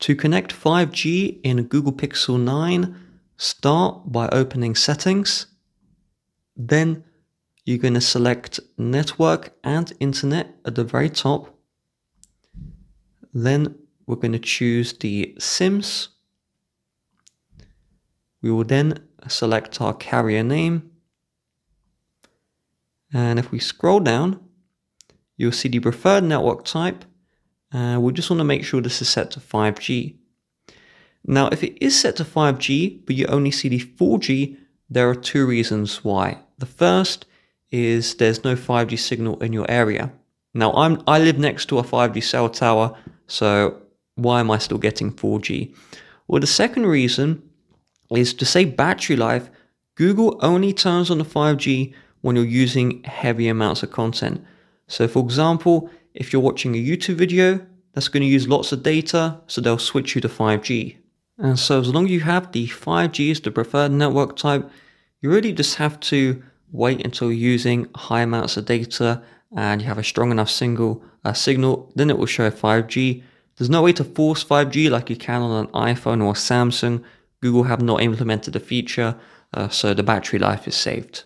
To connect 5G in Google Pixel 9, start by opening settings. Then you're going to select network and internet at the very top. Then we're going to choose the SIMs. We will then select our carrier name. And if we scroll down, you'll see the preferred network type. Uh, we just want to make sure this is set to 5G. Now, if it is set to 5G, but you only see the 4G, there are two reasons why. The first is there's no 5G signal in your area. Now, I'm I live next to a 5G cell tower, so why am I still getting 4G? Well, the second reason is to save battery life. Google only turns on the 5G when you're using heavy amounts of content. So, for example, if you're watching a YouTube video, that's going to use lots of data, so they'll switch you to 5G. And so as long as you have the 5G as the preferred network type, you really just have to wait until using high amounts of data and you have a strong enough single uh, signal, then it will show 5G. There's no way to force 5G like you can on an iPhone or Samsung. Google have not implemented the feature, uh, so the battery life is saved.